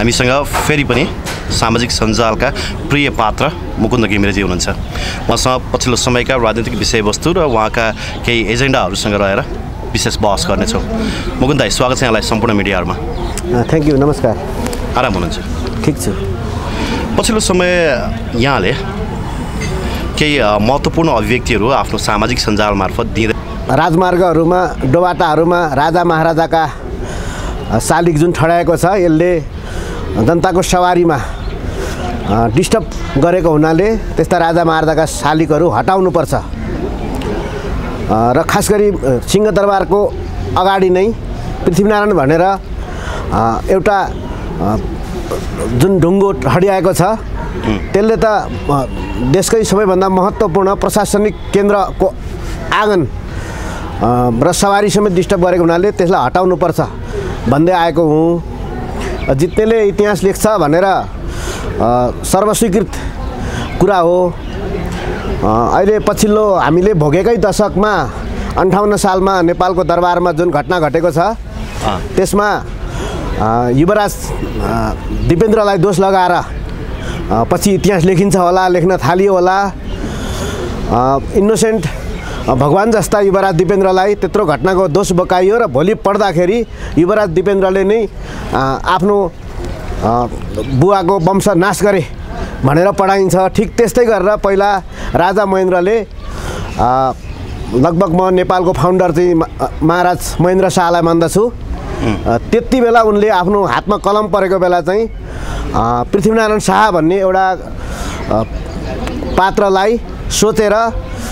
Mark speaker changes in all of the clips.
Speaker 1: हामीसँग फेरि पनि सामाजिक सञ्जालका प्रिय पात्र मुकुन्द घिमिरेजी हुनुहुन्छ। उहाँसँग पछिल्लो समयका राजनीतिक विषयवस्तु र उहाँका केही एजेन्डाहरूसँग रहेर विशेष बहस गर्नेछौँ। मुकुन्द दाई स्वागत छ यहाँलाई सम्पूर्ण मिडियाहरूमा।
Speaker 2: थ्याङ्क यू नमस्कार।
Speaker 1: आराम हुनुहुन्छ?
Speaker 2: ठिक छु।
Speaker 1: पछिल्लो समय यहाँले केही महत्त्वपूर्ण अभिव्यक्तिहरू आफ्नो सामाजिक सञ्जाल मार्फत दिँदै
Speaker 2: राजमार्गहरूमा डोबाटाहरूमा राजा महाराजाका अ, शालिग जुन ठडाएको छ यसले जनताको सवारीमा डिस्टर्ब गरेको हुनाले त्यस्ता राजा महाराजाका शालिगहरू हटाउनुपर्छ। र खास गरी सिंहदरबारको अगाडि नै पृथ्वीनारायण भनेर एउटा जुन ढुङ्गो हडिआएको छ त्यसले त देशकै सबैभन्दा महत्त्वपूर्ण प्रशासनिक केन्द्रको आँगन र सवारी समेत डिस्टर्ब गरेको हुनाले त्यसलाई हटाउनुपर्छ। भन्दै आएको हुँ जित्नेले इतिहास लेख्छ भनेर सर्वस्वीकृत कुरा हो। अहिले पछिल्लो हामीले भोगेकै दशकमा अन्ठाउन्न सालमा नेपालको दरबारमा जुन घटना घटेको छ त्यसमा युवराज दिपेन्द्रलाई दोष लगाएर पछि इतिहास लेखिन्छ होला लेख्न थालियो होला। इन्नोसेन्ट भगवान् जस्ता युवराज दिपेन्द्रलाई त्यत्रो घटनाको दोष बोकाइयो र भोलि पढ्दाखेरि युवराज दिपेन्द्रले नै आफ्नो बुवाको वंश नाश गरे भनेर पढाइन्छ। ठिक त्यस्तै गरेर पहिला राजा महेन्द्रले लगभग म नेपालको फाउन्डर चाहिँ महाराज महेन्द्र शाहलाई मान्दछु। त्यति बेला उनले आफ्नो हातमा कलम परेको बेला चाहिँ पृथ्वीनारायण शाह भन्ने एउटा पात्रलाई सोचेर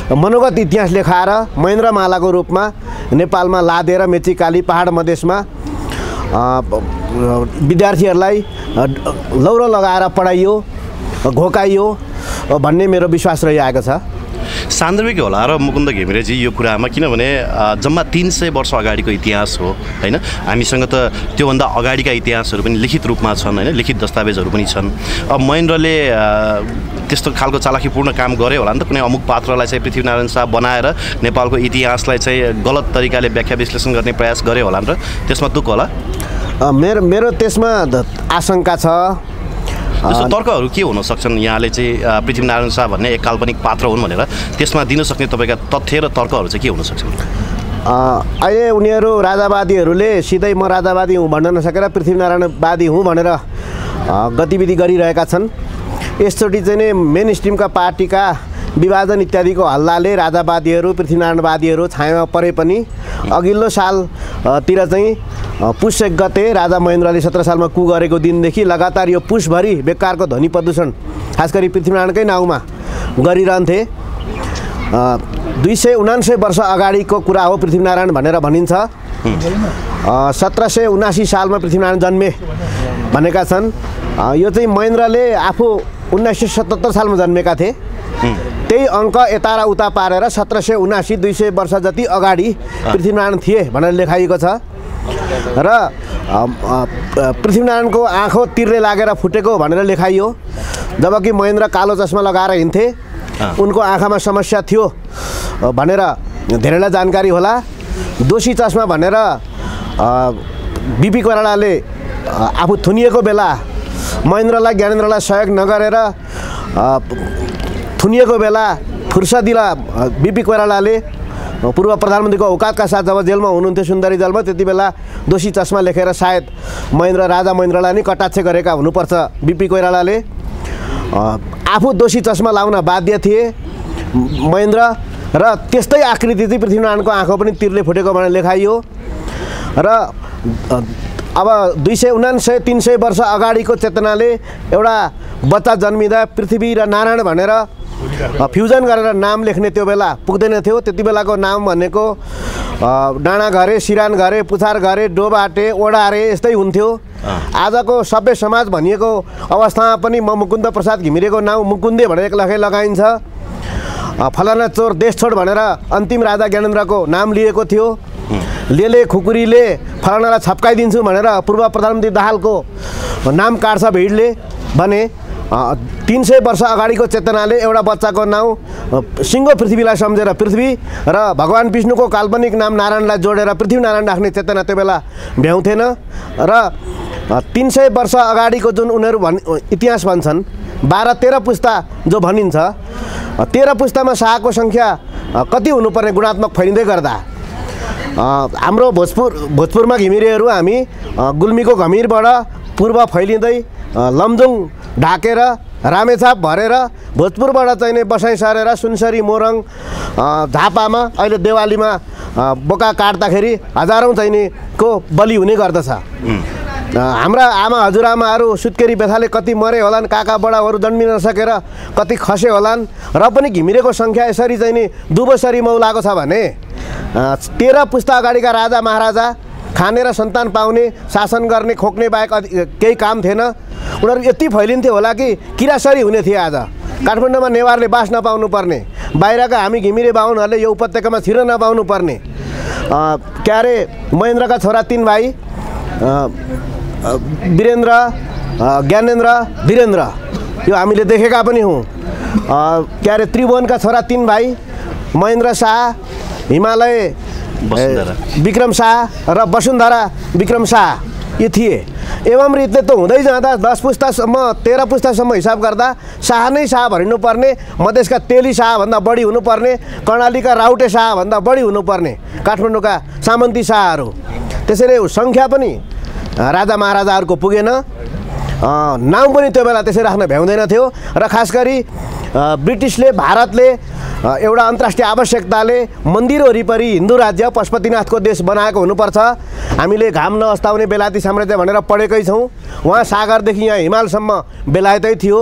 Speaker 2: मनोगत इतिहास लेखाएर महेन्द्रमालाको रूपमा नेपालमा लादेर मेचीकाली पहाड मधेसमा विद्यार्थीहरूलाई लौरो लगाएर पढाइयो घोकाइयो भन्ने मेरो विश्वास रहिआएको छ।
Speaker 1: सान्दर्भिक होला र मुकुन्द घिमिरेजी यो कुरामा किनभने जम्मा तिन सय वर्ष अगाडिको इतिहास हो होइन? हामीसँग त त्योभन्दा अगाडिका इतिहासहरू पनि लिखित रूपमा छन् होइन? लिखित दस्तावेजहरू पनि छन्। अब महेन्द्रले त्यस्तो खालको चालाखीपूर्ण काम गर्यो होला नि त। कुनै अमुक पात्रलाई चाहिँ पृथ्वीनारायण शाह बनाएर नेपालको इतिहासलाई चाहिँ गलत तरिकाले व्याख्या विश्लेषण गर्ने प्रयास गर्यो होला नि त। त्यसमा तुक होला?
Speaker 2: मेरो मेरो त्यसमा आशंका छ।
Speaker 1: जस्तो तर्कहरू के हुन सक्छन्? यहाँले चाहिँ पृथ्वीनारायण शाह भन्ने एक काल्पनिक पात्र हुन् भनेर त्यसमा दिन सक्ने तपाईँका तथ्य र तर्कहरू चाहिँ के हुन सक्छन्?
Speaker 2: अहिले उनीहरू राजावादीहरूले सिधै म राजावादी हुँ भन्न नसकेर पृथ्वीनारायणवादी हुँ भनेर गतिविधि गरिरहेका छन्। यसचोटि चाहिँ नै मेन स्ट्रिमका पार्टीका विभाजन इत्यादिको हल्लाले राजावादीहरू पृथ्वीनारायणवादीहरू छायामा परे पनि अघिल्लो सालतिर चाहिँ पुष एक गते राजा महेन्द्रले सत्र सालमा कु गरेको दिनदेखि लगातार यो पुषभरि बेकारको ध्वनि प्रदूषण खास गरी पृथ्वीनारायणकै नाउँमा गरिरहन्थे। दुई सय उनान्सय वर्ष अगाडिको कुरा हो पृथ्वीनारायण भनेर भनिन्छ। सत्र सय उनासी सालमा पृथ्वीनारायण जन्मे भनेका छन्। यो चाहिँ महेन्द्रले आफू उन्नाइस सय सतहत्तर सालमा जन्मेका थिए। त्यही अङ्क यता र उता पारेर सत्र सय उनासी दुई सय वर्ष जति अगाडि पृथ्वीनारायण थिए भनेर लेखाइएको छ। र पृथ्वीनारायणको आँखो तिर्ले लागेर फुटेको भनेर लेखाइयो। जबकि महेन्द्र कालो चस्मा लगाएर हिँड्थे उनको आँखामा समस्या थियो भनेर धेरैलाई जानकारी होला। दोषी चस्मा भनेर बिपी कोइरालाले अ, आफू थुनिएको बेला महेन्द्रलाई ज्ञानेन्द्रलाई सहयोग नगरेर थुनिएको बेला फुर्सदिला बिपी कोइरालाले पूर्व प्रधानमन्त्रीको औकातका साथ जब जेलमा हुनुहुन्थ्यो सुन्दरी जेलमा त्यति बेला दोषी चस्मा लेखेर सायद महेन्द्र राजा महेन्द्रलाई नै कटाक्ष गरेका हुनुपर्छ। बिपी कोइरालाले आफू दोषी चस्मा लाउन बाध्य थिए। महेन्द्र र त्यस्तै आकृति चाहिँ पृथ्वीनारायणको आँखा पनि तिरले फुटेको भनेर लेखाइयो। र अब दुई सय उनान्सय तिन सय वर्ष अगाडिको चेतनाले एउटा बच्चा जन्मिँदा पृथ्वी र नारायण भनेर फ्युजन गरेर नाम लेख्ने त्यो बेला पुग्दैन थियो। त्यति बेलाको नाम भनेको डाँडा घरे सिरान घरे पुछार घरे डोबाटे ओडारे यस्तै हुन्थ्यो। आजको सभ्य समाज भनिएको अवस्थामा पनि म मुकुन्द प्रसाद घिमिरेको नाउँ मुकुन्दे भनेर एक लखै लगाइन्छ। फलाना चोर देश छोड भनेर अन्तिम राजा ज्ञानेन्द्रको नाम लिएको थियो। लेले खुकुरीले फलानालाई छप्काइदिन्छु भनेर पूर्व प्रधानमन्त्री दाहालको नाम काट्छ भिडले भने तिन सय वर्ष अगाडिको चेतनाले एउटा बच्चाको नाउँ सिङ्गो पृथ्वीलाई सम्झेर पृथ्वी र भगवान् विष्णुको काल्पनिक नाम नारायणलाई जोडेर पृथ्वीनारायण राख्ने चेतना त्यो बेला भ्याउँथेन र तिन सय वर्ष अगाडिको जुन उनीहरू भन् इतिहास भन्छन् बाह्र तेह्र पुस्ता जो भनिन्छ तेह्र पुस्तामा शाहको सङ्ख्या कति हुनुपर्ने गुणात्मक फैलिँदै गर्दा? हाम्रो भोजपुर भोजपुरमा घिमिरेहरू हामी गुल्मीको घमिरबाट पूर्व फैलिँदै लमजुङ ढाकेर रामेछाप भरेर भोजपुरबाट चाहिँ नि बसाइ सरेर सुनसरी मोरङ झापामा अहिले देवालीमा बोका काट्दाखेरि हजारौँ चाहिँ नि को बलि हुने गर्दछ। हाम्रा आमा हजुरआमाहरू सुत्केरी बेथाले कति मरे होलान् काका बडाहरू जन्मिन नसकेर कति खसे होलान् र पनि घिमिरेको सङ्ख्या यसरी चाहिँ नि दुबोसरी मौलाएको छ भने तेह्र पुस्ता अगाडिका राजा महाराजा खाने र सन्तान पाउने शासन गर्ने खोक्ने बाहेक केही काम थिएन। उनीहरू यति फैलिन्थ्यो होला कि किरासरी हुने थिए आज। काठमाडौँमा नेवारले बास नपाउनु पर्ने। बाहिरका हामी घिमिरे बाहुनहरूले यो उपत्यकामा छिर्न नपाउनु पर्ने। के अरे महेन्द्रका छोरा तिन भाइ वीरेन्द्र ज्ञानेन्द्र वीरेन्द्र। यो हामीले देखेका पनि हौँ। के अरे त्रिभुवनका छोरा तिन भाइ महेन्द्र शाह हिमालय विक्रम शाह र वसुन्धरा विक्रम शाह यी थिए। एवं रीतले त हुँदै जाँदा दस पुस्तासम्म तेह्र पुस्तासम्म हिसाब गर्दा शाह नै शाह भरिनु पर्ने मधेसका तेली शाहभन्दा बढी हुनुपर्ने कर्णालीका राउटे शाहभन्दा बढी हुनुपर्ने काठमाडौँका सामन्ती शाहहरू। त्यसैले सङ्ख्या पनि राजा महाराजाहरूको पुगेन। नाउँ पनि त्यो बेला त्यसै राख्न भ्याउँदैन थियो। र खास गरी ब्रिटिसले भारतले एउटा अन्तर्राष्ट्रिय आवश्यकताले मन्दिर वरिपरि हिन्दू राज्य पशुपतिनाथको देश बनाएको हुनुपर्छ। हामीले घाम नअस्ताउने बेलायती साम्राज्य भनेर पढेकै छौँ। उहाँ सागरदेखि यहाँ हिमालसम्म बेलायतै थियो।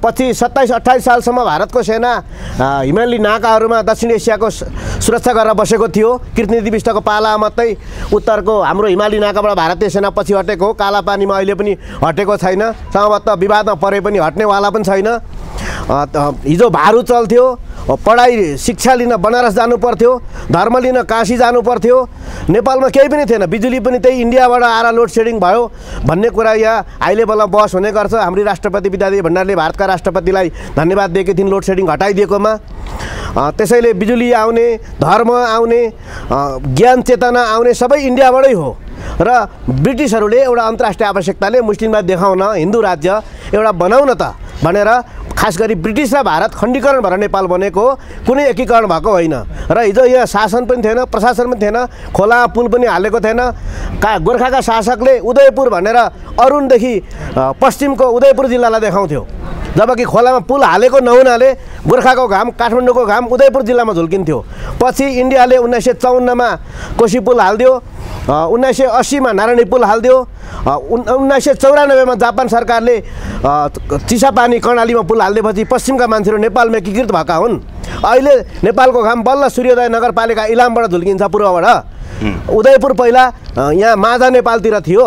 Speaker 2: पछि सत्ताइस अट्ठाइस सालसम्म भारतको सेना हिमाली नाकाहरूमा दक्षिण एसियाको सुरक्षा गरेर बसेको थियो। कृतनीति विष्टको पाला मात्रै उत्तरको हाम्रो हिमाली नाकाबाट भारतीय सेना पछि हटेको हो। काला पानीमा अहिले पनि हटेको छैन। सम्भवतः विवादमा परे पनि हट्नेवाला पनि छैन। हिजो भारू चल्थ्यो पढाइ शिक्षा लिन बनारस जानु पर्थ्यो धर्म लिन काशी जानु पर्थ्यो नेपालमा केही पनि थिएन बिजुली पनि त्यही इन्डियाबाट आएर लोड सेडिङ भयो भन्ने कुरा यहाँ अहिले बल्ल बहस हुने गर्छ। हाम्री राष्ट्रपति विद्यादेवी भण्डारले भारतका राष्ट्रपतिलाई धन्यवाद दिएकी थिइन् लोड सेडिङ हटाइदिएकोमा त्यसैले बिजुली आउने धर्म आउने ज्ञान चेतना आउने सबै इन्डियाबाटै हो। र ब्रिटिसहरूले एउटा अन्तर्राष्ट्रिय आवश्यकताले मुस्लिमलाई देखाउन हिन्दू राज्य एउटा बनाउन त भनेर खास गरी ब्रिटिस र भारत खण्डीकरण भएर नेपाल बनेको कुनै एकीकरण भएको होइन। र हिजो यहाँ शासन पनि थिएन प्रशासन पनि थिएन खोला पुल पनि हालेको थिएन। का गोर्खाका शासकले उदयपुर भनेर अरुणदेखि पश्चिमको उदयपुर जिल्लालाई देखाउँथ्यो। जबकि खोलामा पुल हालेको नहुनाले गोर्खाको घाम काठमाडौँको घाम उदयपुर जिल्लामा झुल्किन्थ्यो। पछि इन्डियाले उन्नाइस सय चौन्नमा कोशी पुल हालिदियो। उन्नाइस सय अस्सीमा नारायणी पुल हालिदियो। उन्नाइस सय चौरानब्बेमा जापान सरकारले चिसापानी कर्णालीमा पुल हालिदिएपछि पश्चिमका मान्छेहरू नेपालमा एकीकृत भएका हुन्। अहिले नेपालको घाम बल्ल सूर्योदय नगरपालिका इलामबाट झुल्किन्छ पूर्वबाट। उदयपुर पहिला यहाँ माझा नेपालतिर थियो।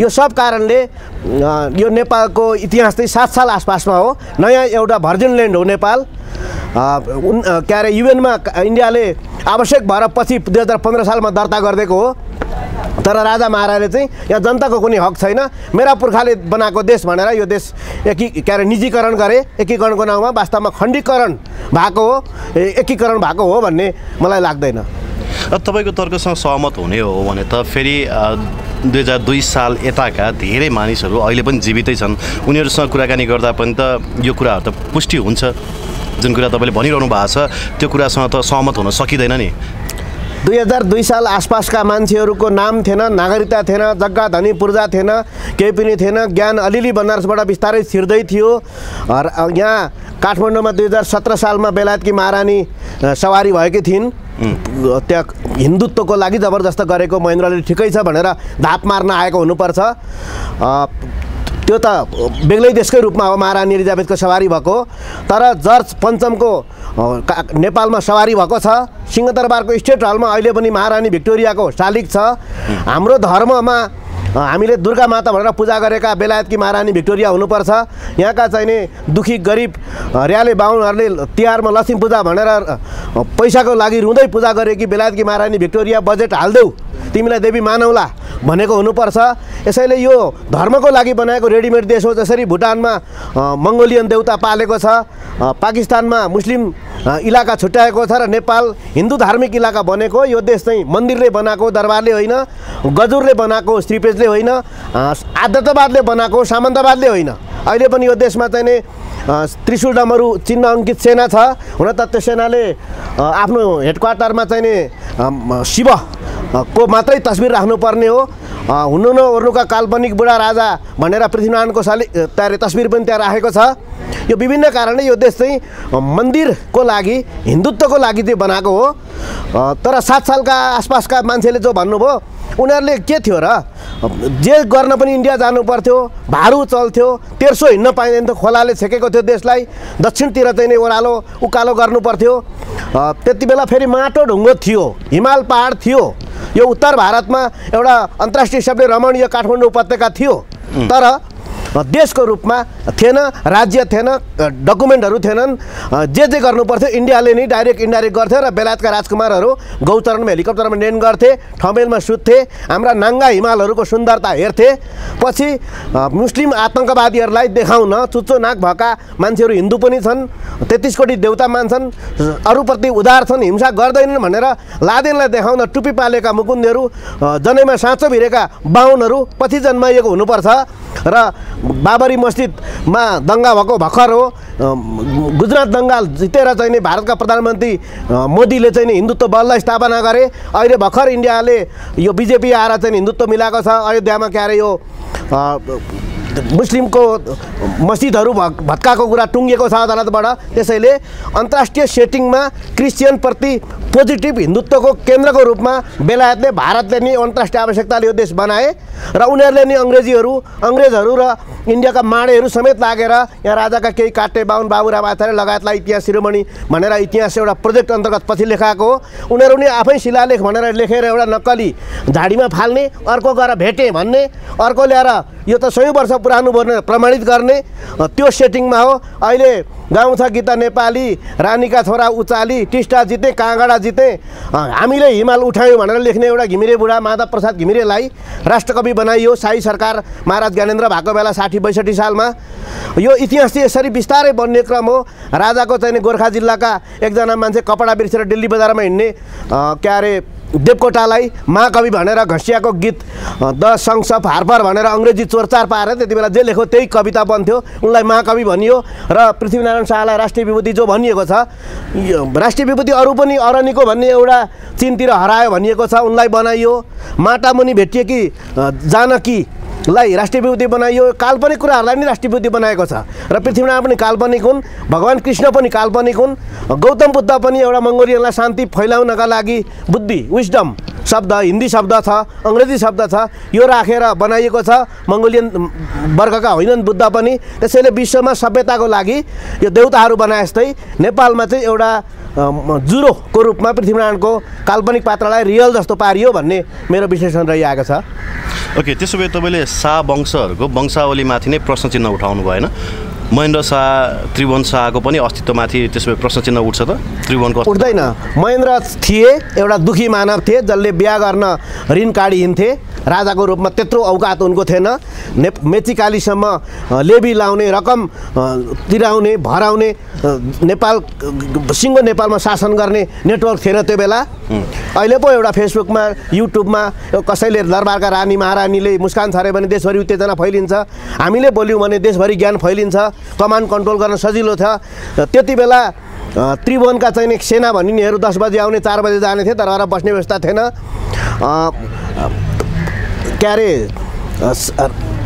Speaker 2: यो सब कारणले यो नेपालको इतिहास चाहिँ सात साल आसपासमा हो। नयाँ एउटा भर्जिन ल्यान्ड हो नेपाल। के अरे युएनमा इन्डियाले आवश्यक भएर पछि दुई हजार पन्ध्र सालमा दर्ता गरिदिएको हो। तर राजा महाराजले चाहिँ यहाँ जनताको कुनै हक छैन। मेरा पुर्खाले बनाएको देश भनेर यो देश एकी के अरे निजीकरण गरे एकीकरणको नाउँमा वास्तवमा खण्डीकरण भएको हो एकीकरण भएको हो भन्ने मलाई लाग्दैन।
Speaker 1: तपाईँको तर्कसँग सहमत हुने हो भने त फेरि दुई हजार दुई साल यताका धेरै मानिसहरू अहिले पनि जीवितै छन्। उनीहरूसँग कुराकानी गर्दा पनि त यो कुराहरू त पुष्टि हुन्छ। जुन कुरा तपाईँले भनिरहनु भएको छ त्यो कुरासँग त सहमत हुन सकिँदैन नि।
Speaker 2: दुई हजार दुई साल आसपासका मान्छेहरूको नाम थिएन नागरिकता थिएन जग्गा धनी पूर्जा थिएन केही पनि थिएन। ज्ञान अलिअलि बनारसबाट बिस्तारै छिर्दै थियो। यहाँ काठमाडौँमा दुई हजार सत्र सालमा बेलायतकी महारानी सवारी भएकी थिइन्। त्यहाँ हिन्दुत्वको लागि जबरजस्त गरेको महेन्द्रले ठिकै छ भनेर धाप मार्न आएको हुनुपर्छ। त्यो त बेग्लै देशकै रूपमा हो महारानी एलिजाबेथको सवारी भएको तर जर्ज पञ्चमको नेपालमा सवारी भएको छ। सिंहदरबारको स्टेट हलमा अहिले पनि महारानी भिक्टोरियाको शालिग छ। हाम्रो धर्ममा हामीले दुर्गा माता भनेर पूजा गरेका बेलायतकी महारानी भिक्टोरिया हुनुपर्छ। यहाँका चाहिने दुखी गरिब र्याले बाहुनहरूले तिहारमा लक्ष्मी पूजा भनेर पैसाको लागि रुँदै पूजा गरेकी बेलायतकी महारानी भिक्टोरिया बजेट हालिदेऊ। तिमीलाई देवी मानौला। भनेको हुनुपर्छ। यसैले यो धर्मको लागि बनाएको रेडिमेड देश हो जसरी भुटानमा मङ्गोलियन देउता पालेको छ पाकिस्तानमा मुस्लिम इलाका छुट्याएको छ र नेपाल हिन्दू धार्मिक इलाका बनेको यो देश चाहिँ मन्दिरले बनाएको दरबारले होइन गजुरले बनाएको श्रीपेजले होइन आदतवादले बनाएको सामन्तवादले होइन। अहिले पनि यो देशमा चाहिँ नि त्रिशुल डमरू चिन्ह अङ्कित सेना छ। हुन त त्यो सेनाले आफ्नो हेडक्वार्टरमा चाहिँ नि शिव को मात्रै तस्बिर राख्नुपर्ने हो। हुनु न ओर्नुका काल्पनिक बुढा राजा भनेर पृथ्वीनारायणको साली त्यहाँ तस्बिर पनि त्यहाँ राखेको छ। यो विभिन्न कारणले यो देश चाहिँ मन्दिरको लागि हिन्दुत्वको लागि चाहिँ बनाएको हो। तर सात सालका आसपासका मान्छेले जो भन्नुभयो उनीहरूले के थियो र? जे गर्न पनि इन्डिया जानु पर्थ्यो भारू चल्थ्यो तेर्सो हिँड्न पाइँदैन थियो खोलाले छेकेको थियो देशलाई दक्षिणतिर चाहिँ नि ओह्रालो उकालो गर्नु पर्थ्यो। त्यति बेला फेरि माटो ढुङ्गो थियो हिमाल पहाड थियो। यो उत्तर भारतमा एउटा अन्तर्राष्ट्रिय हिसाबले रमणीय काठमाडौँ उपत्यका थियो। तर देशको रूपमा थिएन राज्य थिएन डकुमेन्टहरू थिएनन्। जे जे गर्नु पर्थ्यो इन्डियाले नै डाइरेक्ट इन्डाइरेक्ट गर्थ्यो र बेलायतका राजकुमारहरू गौचरणमा हेलिकप्टरमा ल्यान्ड गर्थे ठमेलमा सुत्थे हाम्रा नाङ्गा हिमालहरूको सुन्दरता हेर्थे। पछि मुस्लिम आतङ्कवादीहरूलाई देखाउन चुच्चो नाक भएका मान्छेहरू हिन्दू पनि छन् तेत्तिस कोटी देउता मान्छन् अरूप्रति उदार छन् हिंसा गर्दैनन् भनेर लादेनलाई देखाउन टुपी पालेका मुकुन्दहरू जनैमा साँचो भिरेका बाहुनहरू पछि जन्माइएको हुनुपर्छ। र बाबरी मस्जिदमा दङ्गा भएको भर्खर हो। गुजरात दङ्गा जितेर चाहिँ नि भारतका प्रधानमन्त्री मोदीले चाहिँ नि हिन्दुत्व बललाई स्थापना गरे। अहिले भर्खर इन्डियाले यो बिजेपी आएर चाहिँ हिन्दुत्व मिलाएको छ। अयोध्यामा के अरे यो मुस्लिमको मस्जिदहरू भत्काएको कुरा टुङ्गिएको छ अदालतबाट। त्यसैले अन्तर्राष्ट्रिय सेटिङमा क्रिस्चियनप्रति पोजिटिभ हिन्दुत्वको केन्द्रको रूपमा बेलायतले भारतले नि अन्तर्राष्ट्रिय आवश्यकताले यो देश बनाए र उनीहरूले नि अङ्ग्रेजीहरू अङ्ग्रेजहरू र इन्डियाका माडेहरू समेत लागेर यहाँ राजाका केही काटे बाहुन बाबुराम आचार्य लगायतलाई इतिहास शिरोमणि भनेर इतिहास एउटा प्रोजेक्ट अन्तर्गत पछि लेखाएको हो। उनीहरू नि आफै शिलालेख भनेर लेखेर एउटा नक्कली झाडीमा फाल्ने अर्को गएर भेटेँ भन्ने अर्को ल्याएर यो त सय वर्ष पुरानो भनेर प्रमाणित गर्ने त्यो सेटिङमा हो। अहिले गाउँ छ गीता नेपाली रानीका छोरा उचाली टिस्टा जिते काँगडा जिते हामीले हिमाल उठायौँ भनेर लेख्ने एउटा घिमिरे बुढा माधव प्रसाद घिमिरेलाई राष्ट्रकवि बनाइयो शाही सरकार महाराज ज्ञानेन्द्र भएको बेला साठी बैसठी सालमा। यो इतिहास चाहिँ यसरी बिस्तारै बन्ने क्रम हो। राजाको चाहिँ गोर्खा जिल्लाका एकजना मान्छे कपडा बिर्सेर दिल्ली बजारमा हिँड्ने अ, के अरे देवकोटालाई महाकवि भनेर घसियाको गीत द सङ्स अफ हार्पर भनेर अङ्ग्रेजी चोरचार पाएर त्यति बेला जे लेख्यो त्यही कविता बन्थ्यो। उनलाई महाकवि भनियो र पृथ्वीनारायण शाहलाई राष्ट्रिय विभूति जो भनिएको छ राष्ट्रिय विभूति अरू पनि अरनिको भन्ने एउटा चिनतिर हरायो भनिएको छ उनलाई बनाइयो। माटामुनि भेटिएकी जानकी लाई राष्ट्रिय विभूति बनाइयो। काल्पनिक कुराहरूलाई नि राष्ट्रिय विभूति बनाएको छ। र पृथ्वीनारायण पनि काल्पनिक हुन्। भगवान् कृष्ण पनि काल्पनिक हुन्। गौतम बुद्ध पनि एउटा मङ्गोलियनलाई शान्ति फैलाउनका लागि बुद्धि विस्डम शब्द हिन्दी शब्द छ अङ्ग्रेजी शब्द छ यो राखेर बनाइएको छ। मङ्गोलियन वर्गका होइनन् बुद्ध पनि। त्यसैले विश्वमा सभ्यताको लागि यो देउताहरू बनाए जस्तै नेपालमा चाहिँ एउटा जुरोको रूपमा पृथ्वीनारायणको काल्पनिक पात्रलाई रियल जस्तो पारियो भन्ने मेरो विश्लेषण रहिआएको छ।
Speaker 1: ओके त्यसो भए तपाईँले शाह वंशहरूको वंशावलीमाथि नै प्रश्न चिन्ह उठाउनु भएन महेन्द्र शाह त्रिभुवन शाहको पनि अस्तित्वमाथि त्यसो भए प्रश्न चिन्ह उठ्छ त? त्रिभुवनको
Speaker 2: उठ्दैन। महेन्द्र थिए एउटा दुखी मानव थिए जसले बिहा गर्न ऋण काढी हिँड्थे राजाको रूपमा त्यत्रो औकात उनको थिएन। ने मेचीकालीसम्म लेबी लाउने रकम तिराउने भराउने नेपाल सिङ्गो नेपालमा शासन गर्ने नेटवर्क थिएन त्यो बेला। अहिले पो एउटा फेसबुकमा युट्युबमा कसैले दरबारका रानी महारानीले मुस्कान छरे भने देशभरि उत्तेजना फैलिन्छ। हामीले बोल्यौँ भने देशभरि ज्ञान फैलिन्छ। कमान्ड कन्ट्रोल गर्न सजिलो छ। त्यति बेला त्रिभुवनका चाहिँ सेना भनिनेहरू दस बजे आउने चार बजे जाने थिए तर बस्ने व्यवस्था थिएन। के अरे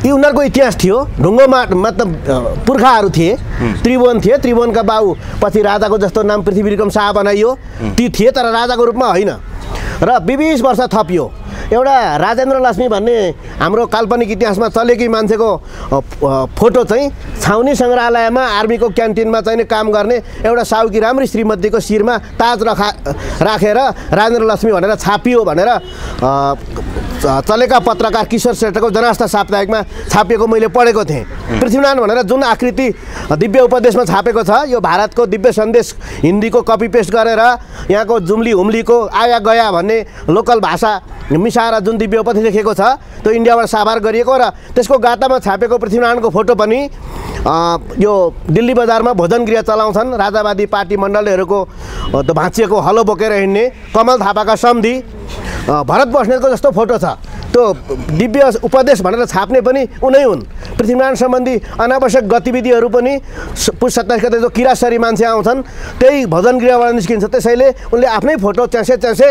Speaker 2: यी उनीहरूको इतिहास थियो। ढुङ्गोमा मतलब पुर्खाहरू थिए। त्रिभुवन थिए। त्रिभुवनका बाउ पछि राजाको जस्तो नाम पृथ्वी विक्रम शाह बनाइयो ती थिए तर राजाको रूपमा होइन। र बिबिस वर्ष थपियो। एउटा राजेन्द्र लक्ष्मी भन्ने हाम्रो काल्पनिक इतिहासमा चलेकी मान्छेको फोटो चाहिँ छाउनी सङ्ग्रहालयमा आर्मीको क्यान्टिनमा चाहिँ काम गर्ने एउटा साउकी राम्री श्रीमतीको शिरमा ताज रखा राखेर राजेन्द्र लक्ष्मी भनेर छापियो भनेर चलेका पत्रकार किशोर श्रेष्ठको जनास्था साप्ताहिकमा छापिएको मैले पढेको थिएँ। पृथ्वीनारायण भनेर जुन आकृति दिव्य उपदेशमा छापेको छ यो भारतको दिव्य सन्देश हिन्दीको कपी पेस्ट गरेर यहाँको जुम्ली हुम्लीको आया गया भन्ने लोकल भाषा मिसाएर जुन दिव्य उपति लेखेको छ त्यो इन्डियाबाट साभार गरिएको र त्यसको गातामा छापेको पृथ्वीनारायणको फोटो पनि यो दिल्ली बजारमा भोजन गृह चलाउँछन्। राजावादी पार्टी मण्डलहरूको भाँचिएको हलो बोकेर हिँड्ने कमल थापाका सम्धि भरत बस्नेतको जस्तो फोटो छ। त्यो दिव्य उपदेश भनेर छाप्ने पनि उनै हुन्। पृथ्वीनारायण सम्बन्धी अनावश्यक गतिविधिहरू पनि पुस सत्ताइस गते जो किरासरी मान्छे आउँछन् त्यही भजन गृहबाट निस्किन्छ। त्यसैले उनले आफ्नै फोटो च्यासे च्यासे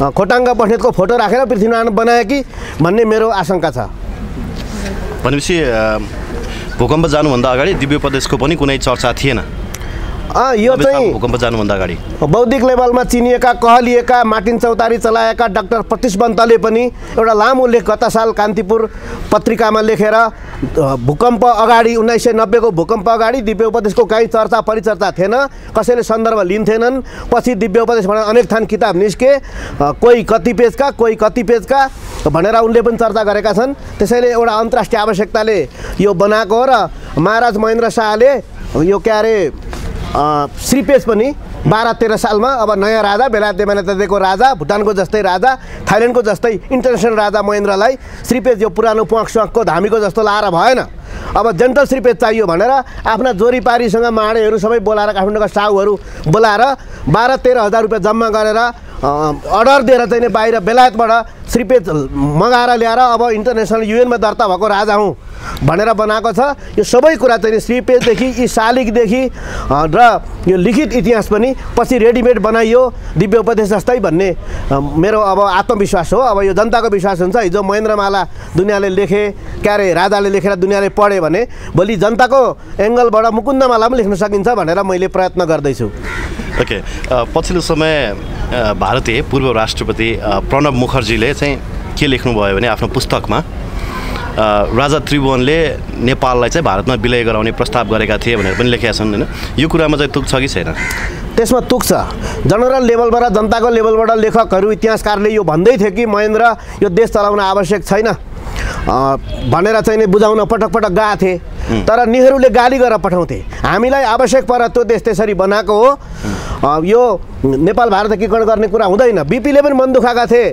Speaker 2: खोटाङ्ग बस्नेतको फोटो राखेर पृथ्वीनारायण बनाए कि भन्ने मेरो आशंका छ।
Speaker 1: भनेपछि भूकम्प जानुभन्दा अगाडि दिव्योपदेशको पनि कुनै चर्चा थिएन।
Speaker 2: यो चाहिँ
Speaker 1: भूकम्प जानुभन्दा अगाडि।
Speaker 2: बौद्धिक लेभलमा चिनिएका कहलिएका मार्टिन चौतारी चलाएका डाक्टर प्रतिष्बन्तले पनि एउटा लामो लेख गत साल कान्तिपुर पत्रिकामा लेखेर भूकम्प अगाडि उन्नाइस सय नब्बेको भूकम्प अगाडि दिव्य उपदेशको काहीँ चर्चा परिचर्चा थिएन कसैले सन्दर्भ लिन्थेनन्। पछि दिव्य उपदेश भनेर अनेक थान किताब निस्के कोही कति पेजका कोही कति पेजका भनेर उनले पनि चर्चा गरेका छन्। त्यसैले एउटा अन्तर्राष्ट्रिय आवश्यकताले यो बनाएको हो र महाराज महेन्द्र शाहले यो के श्रीपेज पनि बाह्र तेह्र सालमा अब नयाँ राजा बेलायत दिएको राजा भुटानको जस्तै राजा थाइल्यान्डको जस्तै इन्टरनेसनल राजा महेन्द्रलाई श्रीपेज यो पुरानो प्वाख स्वाखको धामीको जस्तो लाएर भएन। अब जेन्टल श्रीपेज चाहियो भनेर आफ्ना जोरीपारीसँग माडेहरू सबै बोलाएर काठमाडौँका साहुहरू बोलाएर बाह्र तेह्र हजार रुपियाँ जम्मा गरेर अर्डर दिएर चाहिँ बाहिर बेलायतबाट श्रीपेज मगाएर ल्याएर अब इन्टरनेसनल युएनमा दर्ता भएको राजा हुँ। भनेर बनाएको छ। यो सबै कुरा चाहिँ श्रीपेजदेखि यी शालिगदेखि र यो लिखित इतिहास पनि पछि रेडिमेड बनाइयो। दिव्य उपदेश जस्तै भन्ने मेरो अब आत्मविश्वास हो। अब यो जनताको विश्वास हुन्छ। हिजो महेन्द्रमाला दुनियाँले लेखे के अरे राजाले लेखेर दुनियाँले पढ्यो भने भोलि जनताको एङ्गलबाट मुकुन्दमाला पनि लेख्न सकिन्छ भनेर मैले प्रयत्न गर्दैछु।
Speaker 1: ओके पछिल्लो समय भारतीय पूर्व राष्ट्रपति अ, प्रणब मुखर्जीले चाहिँ के लेख्नुभयो भने आफ्नो पुस्तकमा? राजा त्रिभुवनले नेपाललाई चाहिँ भारतमा विलय गराउने प्रस्ताव गरेका थिए भनेर पनि लेखेका छन् होइन? यो कुरामा चाहिँ तुक छ कि छैन?
Speaker 2: त्यसमा तुक छ जनरल लेभलबाट जनताको लेभलबाट लेखकहरू इतिहासकारले यो भन्दै थियो कि महेन्द्र यो देश चलाउन आवश्यक छैन। भनेर चाहिँ नि बुझाउन पटक पटक गएको थिए। तर नेहरूले गाली गरेर पठाउँथे। हामीलाई आवश्यक पर त्यो देश त्यसरी बनाएको हो। यो नेपाल भारत एकीकरण गर्ने कुरा हुँदैन। बिपीले पनि मन दुखाएका थिए।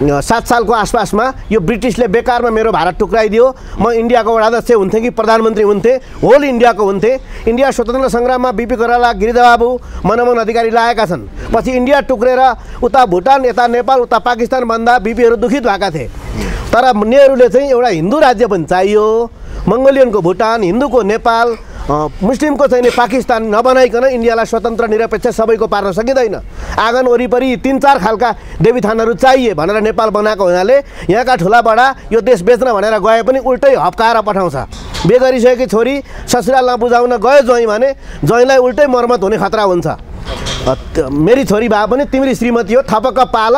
Speaker 2: सात सालको आसपासमा यो ब्रिटिसले बेकारमा मेरो भारत टुक्राइदियो। म इन्डियाको वडाध्यक्ष हुन्थेँ कि प्रधानमन्त्री हुन्थेँ होल इन्डियाको हुन्थेँ। इन्डिया स्वतन्त्र सङ्ग्राममा बिपी कोइराला गिरिजाबाबु मनमोहन अधिकारी लागेका छन्। पछि इन्डिया टुक्रेर उता भुटान यता नेपाल उता पाकिस्तान भन्दा बिपीहरू दुखित भएका थिए। तर नेहरूले चाहिँ एउटा हिन्दू राज्य पनि चाहियो। मङ्गोलियनको भुटान हिन्दूको नेपाल मुस्लिमको चाहिँ नि पाकिस्तान नबनाइकन इन्डियालाई स्वतन्त्र निरपेक्ष सबैको पार्न सकिँदैन। आँगन वरिपरि तिन चार खालका देवीथानहरू चाहिए भनेर नेपाल बनाएको हुनाले यहाँका ठुला बडा यो देश बेच्न भनेर गए पनि उल्टै हप्काएर पठाउँछ। बे गरिसकेकी छोरी ससुराल नबुझाउन गयो ज्वाइँ भने ज्वाइँलाई उल्टै मर्मत हुने खतरा हुन्छ। मेरी छोरी भए पनि तिमीले श्रीमती हो थपक्क पाल।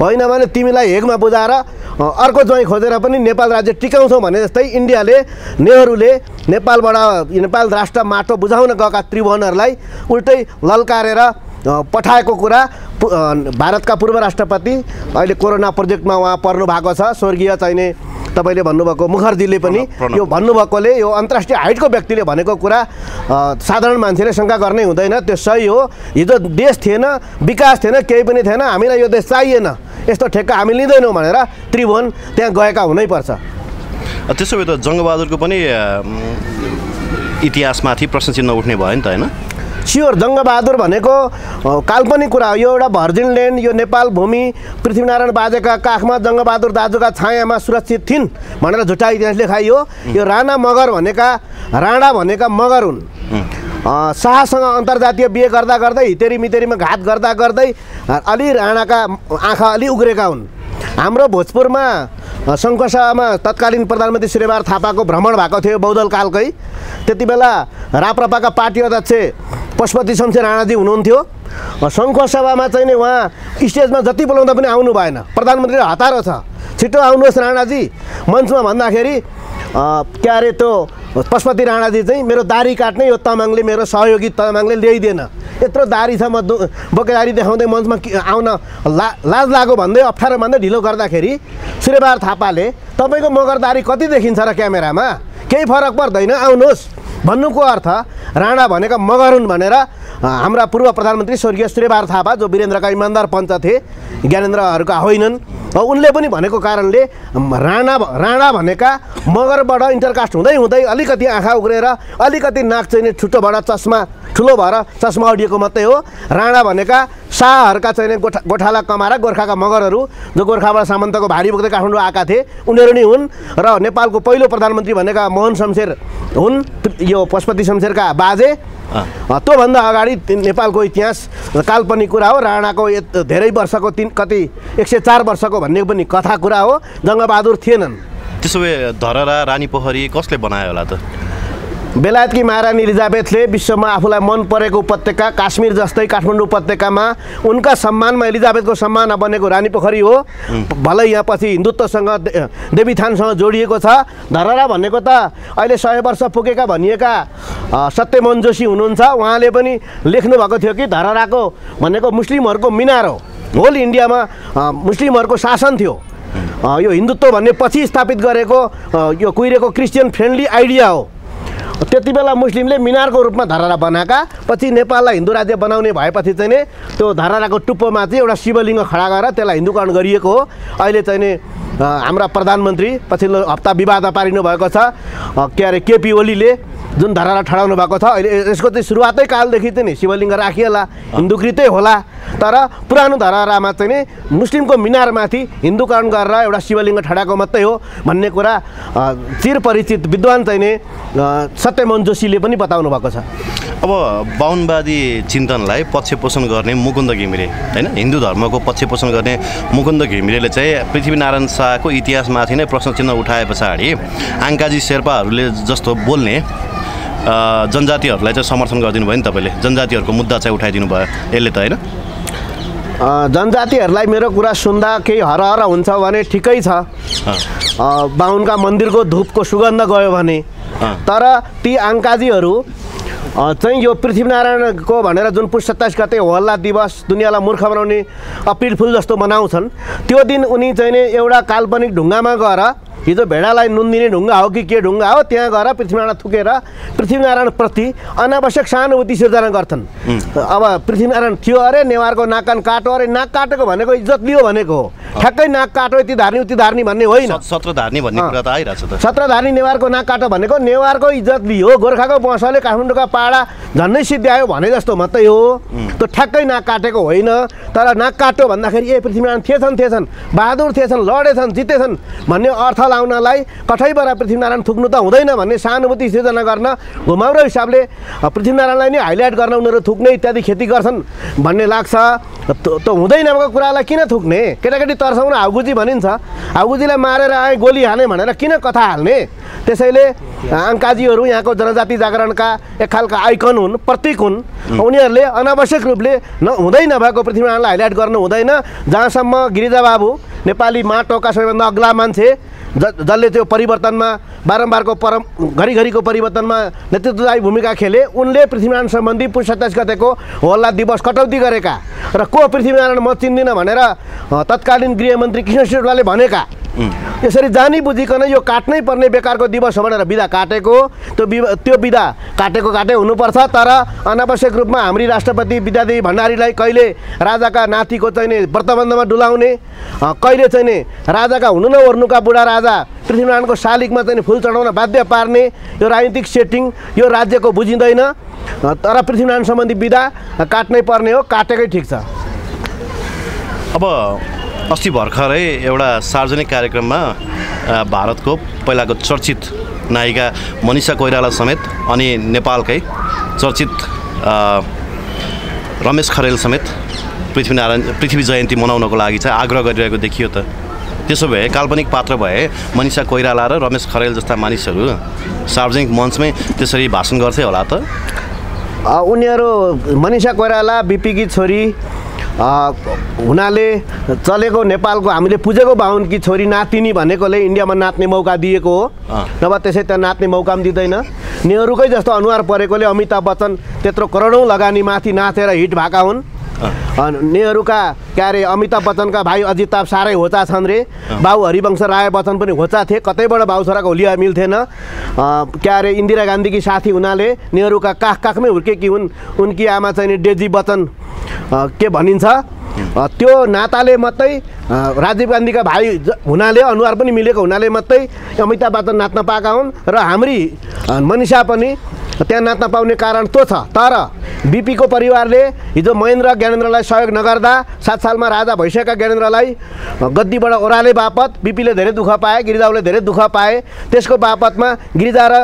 Speaker 2: होइन भने तिमीलाई हेगमा बुझाएर अर्को ज्वाइँ खोजेर पनि नेपाल राज्य टिकाउँछौ भने जस्तै इन्डियाले नेहरूले नेपालबाट नेपाल राष्ट्र माटो बुझाउन गएका त्रिभुवनहरूलाई उल्टै लल्कारेर पठाएको कुरा भारतका पूर्व राष्ट्रपति अहिले कोरोना प्रोजेक्टमा उहाँ पर्नु भएको छ। स्वर्गीय चाहिने तपाईँले भन्नुभएको मुखर्जीले पनि। यो भन्नुभएकोले यो अन्तर्राष्ट्रिय हाइटको व्यक्तिले भनेको कुरा साधारण मान्छेले शङ्का गर्नै हुँदैन। त्यो सही हो। हिजो देश थिएन विकास थिएन केही पनि थिएन। हामीलाई यो देश चाहिएन। यस्तो ठेक्का हामी लिँदैनौँ भनेर त्रिभुवन त्यहाँ गएका हुनैपर्छ।
Speaker 1: त्यसो भए त जङ्गबहादुरको पनि इतिहासमाथि प्रश्न चिन्ह उठ्ने भयो नि त होइन?
Speaker 2: स्योर जङ्गबहादुर भनेको काल्पनिक कुरा हो। यो एउटा भर्जिन ल्यान्ड यो नेपाल भूमि पृथ्वीनारायण बाजेका काखमा जङ्गबहादुर दाजुका छायामा सुरक्षित थिइन् भनेर झुटा इतिहास लेखाइयो। यो राणा मगर भनेका राणा भनेका मगर हुन्। शाहसँग अन्तर्जातीय बिहे गर्दा गर्दै हितेरी मितेरीमा घात गर्दा गर्दै अलि राणाका आँखा अलि उग्रेका हुन्। हाम्रो भोजपुरमा अ, सङ्खुवासभामा तत्कालीन प्रधानमन्त्री श्रीबार थापाको भ्रमण भएको थियो बौद्धल कालकै। त्यति बेला राप्रपाका पार्टी अध्यक्ष पशुपति शमशेर राणाजी हुनुहुन्थ्यो। अ, सङ्खुवासभामा चाहिँ नि उहाँ स्टेजमा जति बोलाउँदा पनि आउनु भएन। प्रधानमन्त्री हतारो छ। छिटो आउनुहोस् राणाजी। मञ्चमा भन्दाखेरि के अरे त्यो पशुपति राणाजी चाहिँ मेरो दारी काट्ने यो तामाङले मेरो सहयोगी तामाङले ल्याइदिएन। यत्रो दारी छ म बोकेदारी देखाउँदै मञ्चमा आउन ला लाज लाग्यो भन्दै अप्ठ्यारो भन्दै ढिलो गर्दाखेरि सूर्यबहार थापाले तपाईँको मगरदारी कति देखिन्छ र क्यामेरामा? केही फरक पर्दैन आउनुहोस्। भन्नुको अर्थ राणा भनेका मगर हुन् भनेर हाम्रा पूर्व प्रधानमन्त्री स्वर्गीय श्रीबार थापा जो वीरेन्द्रका इमान्दार पञ्च थिए ज्ञानेन्द्रहरूका होइनन्। उनले पनि भनेको कारणले राणा राणा भनेका मगरबाट इन्टरकास्ट हुँदै हुँदै अलिकति आँखा उग्रेर अलिकति नाक चाहिँ नि छुट्टोबाट चस्मा ठुलो भएर चस्मा अडिएको मात्रै हो। राणा भनेका शाहहरूका चाहिँ नि गोठा गोठाला कमारा गोर्खाका मगरहरू जो गोर्खाबाट सामन्तको भारी बोक्दै काठमाडौँ आएका थिए उनीहरू नै हुन्। र नेपालको पहिलो प्रधानमन्त्री भनेका मोहन शमशेर हुन्। यो पशुपति शमशेरका बाजे त्योभन्दा अगाडि नेपालको इतिहास काल्पनिक कुरा हो राणाको धेरै वर्षको तिन कति एक सय चार वर्षको भन्ने पनि कथा कुरा हो जङ्गबहादुर थिएनन्।
Speaker 1: त्यसो भए धरहरा रानी पोखरी कसले बनायो होला त?
Speaker 2: बेलायतकी महारानी एलिजाबेथले विश्वमा आफूलाई मन परेको उपत्यका काश्मीर जस्तै काठमाडौँ उपत्यकामा उनका सम्मानमा एलिजाबेथको सम्मानमा बनेको रानी पोखरी हो। भलै यहाँ पछि हिन्दुत्वसँग देवीथानसँग जोडिएको छ। धरहरा भनेको त अहिले सय वर्ष पुगेका भनिएका सत्यमोहन जोशी हुनुहुन्छ। उहाँले पनि लेख्नु भएको थियो कि धरहराको भनेको मुस्लिमहरूको मिनार हो। होल इन्डियामा मुस्लिमहरूको शासन थियो। यो हिन्दुत्व भन्ने पछि स्थापित गरेको यो कुहिरेको क्रिस्चियन फ्रेन्डली आइडिया हो। त्यति बेला मुस्लिमले मिनारको रूपमा धरहरा बनाएका पछि नेपाललाई हिन्दू राज्य बनाउने भएपछि चाहिँ नि त्यो धरहराको टुप्पोमा चाहिँ एउटा शिवलिङ्ग खडा गरेर त्यसलाई हिन्दूकरण गरिएको हो। अहिले चाहिँ नि हाम्रा प्रधानमन्त्री पछिल्लो हप्ता विवाद पारिनु भएको छ के अरे केपी ओलीले जुन धरहरा ठडाउनु भएको छ अहिले यसको चाहिँ सुरुवातै कालदेखि चाहिँ नि शिवलिङ्ग राखिएला हिन्दूकृतै होला। तर पुरानो धरहरामा चाहिँ नि मुस्लिमको मिनारमाथि हिन्दूकरण गरेर एउटा शिवलिङ्ग ठडाएको मात्रै हो भन्ने कुरा चिरपरिचित विद्वान चाहिँ नि सत्यमोहन जोशीले पनि बताउनु भएको छ।
Speaker 1: अब बाहुनवादी चिन्तनलाई पक्षपोषण गर्ने मुकुन्द घिमिरे होइन? हिन्दू धर्मको पक्षपोषण गर्ने मुकुन्द घिमिरेले चाहिँ पृथ्वीनारायण शाहको इतिहासमाथि नै प्रश्न चिन्ह उठाए पछाडि आङ्काजी शेर्पाहरूले जस्तो बोल्ने जनजातिहरूलाई चाहिँ समर्थन गरिदिनु भयो नि तपाईँले? जनजातिहरूको मुद्दा चाहिँ उठाइदिनु भयो यसले त होइन?
Speaker 2: जनजातिहरूलाई मेरो कुरा सुन्दा केही हरहर हुन्छ भने ठिकै छ। बाहुनका मन्दिरको धुपको सुगन्ध गयो भने। तर ती आङ्काजीहरू चाहिँ यो पृथ्वीनारायणको भनेर जुन पुस सत्ताइस गते हल्ला दिवस दुनियाँलाई मूर्ख बनाउने अप्रिल फुल जस्तो मनाउँछन् त्यो दिन उनी चाहिँ नि एउटा काल्पनिक ढुङ्गामा गएर हिजो भेडालाई नुन दिने ढुङ्गा हो कि के ढुङ्गा हो त्यहाँ गएर पृथ्वीनारायण थुकेर पृथ्वीनारायणप्रति अनावश्यक सहानुभूति सिर्जना गर्छन् अब पृथ्वीनारायण थियो अरे नेवारको नाक कान काटो अरे नाक काटेको भनेको इज्जत लियो भनेको हो ठ्याक्कै नाक काटो यति धार्नी उति धार्नी भन्ने होइन
Speaker 1: सत- सत्रधार्नी भन्ने। कुरा त आइरहेको छ
Speaker 2: नेवारको नाक काटो भनेको नेवारको इज्जत लियो गोर्खाको वंशले काठमाडौँका पाडा झन्डै सिद्ध्यायो भने जस्तो मात्रै हो त्यो ठ्याक्कै नाक काटेको होइन तर नाक काट्यो भन्दाखेरि ए पृथ्वीनारायण थिएछन् थिएछन् बहादुर थिएछन् लडेछन् जितेछन् भन्ने अर्थ लाउनलाई कठैबाट पृथ्वीनारायण थुक्नु त हुँदैन भन्ने सहानुभूति सिर्जना गर्न घुमाउरो हिसाबले पृथ्वीनारायणलाई नै हाइलाइट गर्न उनीहरू थुक्ने इत्यादि खेती गर्छन् भन्ने लाग्छ। त्यो त्यो हुँदै नभएको कुरालाई किन थुक्ने? केटाकेटी तर्साउन हाउगुजी भनिन्छ। हाउगुजीलाई मारेर आए गोली हाने भनेर किन कथा हाल्ने? त्यसैले अङ्काजीहरू यहाँको जनजाति जागरणका एक खालका आइकन हुन् प्रतीक हुन्। उनीहरूले अनावश्यक रूपले न हुँदै नभएको पृथ्वीनारायणलाई हाइलाइट गर्नु हुँदैन। जहाँसम्म गिरिजा बाबु नेपाली माटोका सबैभन्दा अग्ला मान्छे ज जसले त्यो परिवर्तनमा बारम्बारको परम घरिघरिको परिवर्तनमा नेतृत्वदायी भूमिका खेले उनले पृथ्वीनारायण सम्बन्धी पुस सत्ताइस गतेको हल्ला दिवस कटौती गरेका। र को पृथ्वीनारायण म चिन्दिनँ भनेर तत्कालीन गृहमन्त्री कृष्ण शेरवाले भनेका। यसरी जानी बुझिकन यो काट्नै पर्ने बेकारको दिवस हो भनेर बिदा काटेको। त्यो त्यो बिदा काटेको काटै हुनुपर्छ तर अनावश्यक रूपमा हाम्री राष्ट्रपति विद्यादेवी भण्डारीलाई कहिले राजाका नातिको चाहिँ नि व्रतबन्धमा डुलाउने कहिले चाहिँ नि राजाका हुनु नओर्नुका बुढा राजा पृथ्वीनारायणको शालिगमा चाहिँ फुल चढाउन बाध्य पार्ने यो राजनीतिक सेटिङ यो राज्यको बुझिँदैन। तर पृथ्वीनारायण सम्बन्धी बिदा काट्नै पर्ने हो काटेकै ठिक छ।
Speaker 1: अब अस्ति भर्खरै एउटा सार्वजनिक कार्यक्रममा भारतको पहिलाको चर्चित नायिका मनिषा कोइराला समेत अनि नेपालकै चर्चित रमेश खरेल समेत पृथ्वीनारायण पृथ्वी जयन्ती मनाउनको लागि चाहिँ आग्रह गरिरहेको देखियो त। त्यसो भए काल्पनिक पात्र भए मनिषा कोइराला र रमेश खरेल जस्ता मानिसहरू सार्वजनिक मञ्चमै त्यसरी भाषण गर्थे होला त?
Speaker 2: उनीहरू मनिषा कोइराला बिपीकी छोरी हुनाले चलेको नेपालको हामीले पुजेको बाहुनकी छोरी नातिनी भनेकोले इन्डियामा नाच्ने मौका दिएको हो। नभए त्यसै त्यहाँ नाच्ने मौका पनि दिँदैन। नेहरूकै जस्तो अनुहार परेकोले अमिताभ बच्चन त्यत्रो करोडौँ लगानी माथि नाचेर हिट भएका हुन्। नेहरूका के अरे अमिताभ बच्चनका भाइ अजिताभ साह्रै होचा छन् रे। बाउ हरिवंश राय बच्चन पनि होचा थिए कतैबाट बाउ छोराको होलिया मिल्थेन के अरे इन्दिरा गान्धीकी साथी हुनाले नेहरूका काख काखमै हुर्केकी हुन् उनकी आमा चाहिँ नि डेजी बच्चन के भनिन्छ? त्यो नाताले मात्रै राजीव गान्धीका भाइ हुनाले अनुहार पनि मिलेको हुनाले मात्रै अमिताभ बच्चन नाच्न पाएका हुन् र हाम्री मनिषा पनि त्यहाँ नाच्न पाउने कारण त्यो छ? तर बिपीको परिवारले हिजो महेन्द्र ज्ञानेन्द्रलाई सहयोग नगर्दा सात सालमा राजा भइसकेका ज्ञानेन्द्रलाई गद्दीबाट ओह्राले बापत बिपीले धेरै दुःख पाए गिरिजाउले धेरै दुःख पाए। त्यसको बापतमा गिरिजा र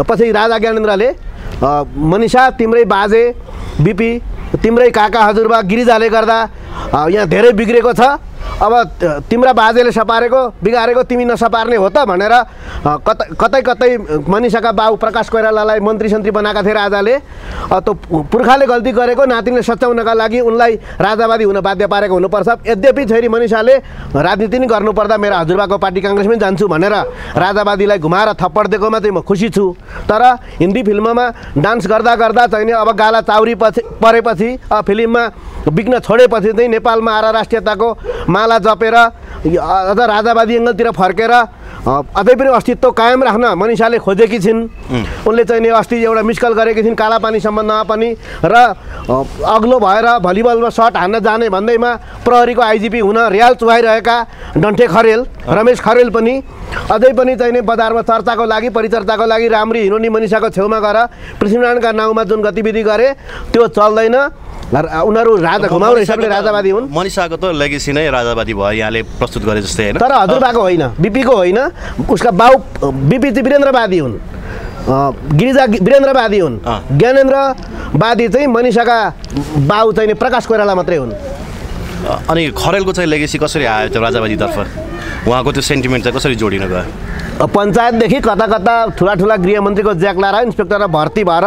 Speaker 2: पछि राजा ज्ञानेन्द्रले मनिषा तिम्रै बाजे बिपी तिम्रै काका हजुरबा गिरिजाले गर्दा यहाँ धेरै बिग्रेको छ। अब तिम्रा बाजेले सपारेको बिगारेको तिमी नसपार्ने हो त भनेर कतै कतै कतै मनिषाका बाउ प्रकाश कोइरालालाई मन्त्री सन्त्री बनाएका थिए राजाले। त्यो पुर्खाले गल्ती गरेको नातिले सच्याउनका लागि उनलाई राजावादी हुन बाध्य पारेको हुनुपर्छ। यद्यपि छोरी मनिषाले राजनीति नै गर्नुपर्दा मेरो हजुरबाको पार्टी काङ्ग्रेसमै जान्छु भनेर राजावादीलाई घुमाएर थप्पड दिएकोमा चाहिँ म खुसी छु। तर हिन्दी फिल्ममा डान्स गर्दा गर्दा चाहिँ अब गाला चाउरी पछि परेपछि फिल्ममा बिग्न छोडेपछि चाहिँ नेपालमा आएर राष्ट्रियताको माला जपेर अझ राजावादी एङ्गलतिर फर्केर अझै पनि अस्तित्व कायम राख्न मनिषाले खोजेकी छिन्। उनले चाहिँ नि अस्ति एउटा मिसकल गरेकी छिन् काला पानी सम्बन्धमा पनि। र अग्लो भएर भलिबलमा सर्ट हान्न जाने भन्दैमा प्रहरीको आइजिपी हुन रियाल चुहाइरहेका डन्ठे खरेल रमेश खरेल पनि अझै पनि चाहिँ नि बजारमा चर्चाको लागि परिचर्चाको लागि राम्री हिरोनी मनिषाको छेउमा गएर पृथ्वीनारायणका नाउँमा जुन गतिविधि गरे त्यो चल्दैन। उनीहरू राजा घुमाउने हिसाबले राजावादी हुन्।
Speaker 1: मनिषाको त लेगेसी नै राजावादी भयो यहाँले प्रस्तुत गरे जस्तै होइन?
Speaker 2: तर हजुरबाको होइन बिपीको होइन उसका बाउ बिपी चाहिँ वीरेन्द्रवादी हुन्। गिरिजा वीरेन्द्रवादी हुन्। ज्ञानेन्द्रवादी चाहिँ मनिषाका बाउ चाहिँ नि प्रकाश कोइराला मात्रै हुन्।
Speaker 1: अनि खरेलको चाहिँ लेगेसी कसरी आयो त्यो राजावादीतर्फ? उहाँको त्यो सेन्टिमेन्ट चाहिँ कसरी जोडिन गयो
Speaker 2: पञ्चायतदेखि कता कता ठुला ठुला गृहमन्त्रीको ज्याक्ला र इन्सपेक्टर भर्ती भएर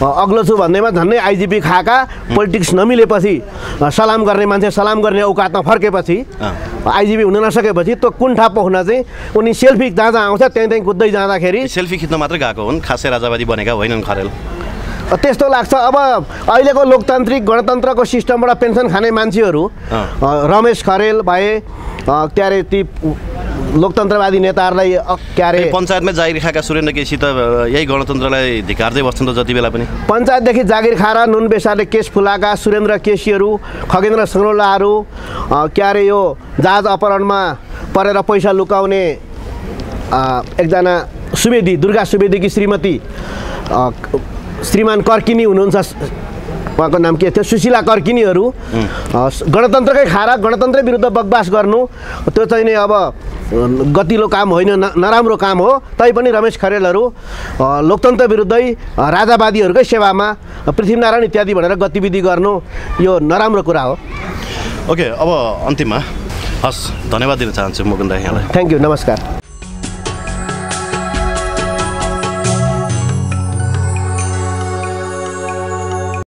Speaker 2: अग्लो छु भन्दैमा झन्डै आइजिपी खाएका पोलिटिक्स नमिलेपछि सलाम गर्ने मान्छे सलाम गर्ने औकातमा फर्केपछि। आइजिपी हुन नसकेपछि त्यो कुन ठाप हुन चाहिँ उनी सेल्फी जहाँ जहाँ आउँछ त्यहीँ त्यहीँ कुद्दै जाँदाखेरि
Speaker 1: सेल्फी खिच्न मात्रै गएको हुन् खासै राजावादी बनेका होइनन् खरेल।
Speaker 2: त्यस्तो लाग्छ। अब अहिलेको लोकतान्त्रिक गणतन्त्रको सिस्टमबाट पेन्सन खाने मान्छेहरू रमेश खरेल भए के अरे ती लोकतन्त्रवादी नेताहरूलाई के अरे
Speaker 1: पञ्चायतमै जागिर खाएका सुरेन्द्र केसी त यही गणतन्त्रलाई धिकार्दै बस्छन् त जति बेला पनि।
Speaker 2: पञ्चायतदेखि जागिर खाएर नुन बेसाले केस फुलाएका सुरेन्द्र केसीहरू खगेन्द्र सङ्ग्रौलाहरू अ, के अरे यो जहाज अपहरणमा परेर पैसा लुकाउने एकजना सुवेदी दुर्गा सुवेदीकी श्रीमती श्रीमान कर्किनी हुनुहुन्छ। उहाँको नाम के थियो? सुशीला कर्किनीहरू। गणतन्त्रकै खाएर गणतन्त्रै विरुद्ध बकवास गर्नु। त्यो चाहिँ नि अब गतिलो काम होइन नराम्रो काम हो। तैपनि रमेश खरेलहरू लोकतन्त्र विरुद्धै राजावादीहरूकै सेवामा पृथ्वीनारायण इत्यादि भनेर गतिविधि गर्नु यो नराम्रो कुरा हो।
Speaker 1: ओके अब अन्तिममा हस् धन्यवाद दिन चाहन्छु मुकुन्द यहाँलाई।
Speaker 2: थ्याङ्क यू नमस्कार।